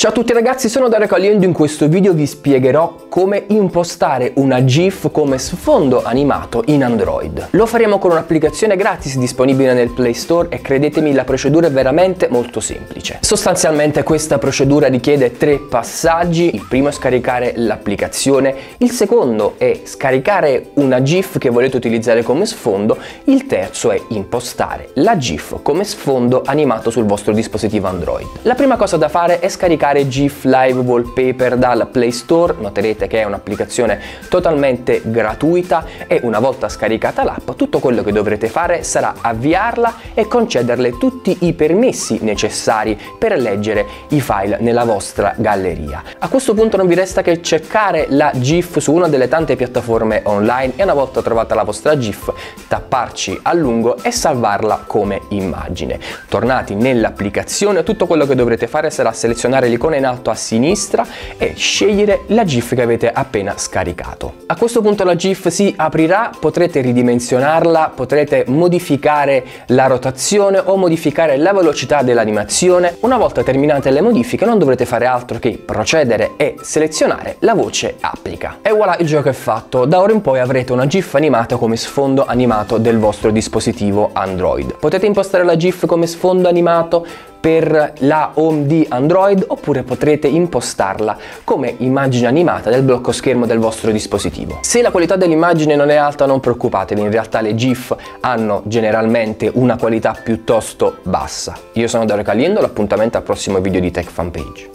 Ciao a tutti ragazzi, sono Dario Caliendo in questo video vi spiegherò come impostare una GIF come sfondo animato in Android. Lo faremo con un'applicazione gratis disponibile nel Play Store e credetemi la procedura è veramente molto semplice. Sostanzialmente questa procedura richiede tre passaggi, il primo è scaricare l'applicazione, il secondo è scaricare una GIF che volete utilizzare come sfondo, il terzo è impostare la GIF come sfondo animato sul vostro dispositivo Android. La prima cosa da fare è scaricare scaricare GIF Live Wallpaper dal Play Store, noterete che è un'applicazione totalmente gratuita e una volta scaricata l'app tutto quello che dovrete fare sarà avviarla e concederle tutti i permessi necessari per leggere i file nella vostra galleria. A questo punto non vi resta che cercare la GIF su una delle tante piattaforme online e una volta trovata la vostra GIF tapparci a lungo e salvarla come immagine. Tornati nell'applicazione tutto quello che dovrete fare sarà selezionare l'icona in alto a sinistra e scegliere la GIF che avete appena scaricato. A questo punto la GIF si aprirà, potrete ridimensionarla, potrete modificare la rotazione o modificare la velocità dell'animazione. Una volta terminate le modifiche non dovrete fare altro che procedere e selezionare la voce applica. E voilà il gioco è fatto, da ora in poi avrete una GIF animata come sfondo animato del vostro dispositivo Android. Potete impostare la GIF come sfondo animato per la home di Android oppure potrete impostarla come immagine animata del blocco schermo del vostro dispositivo. Se la qualità dell'immagine non è alta non preoccupatevi, in realtà le GIF hanno generalmente una qualità piuttosto bassa. Io sono Dario Caliendo, l'appuntamento al prossimo video di Tech Fanpage.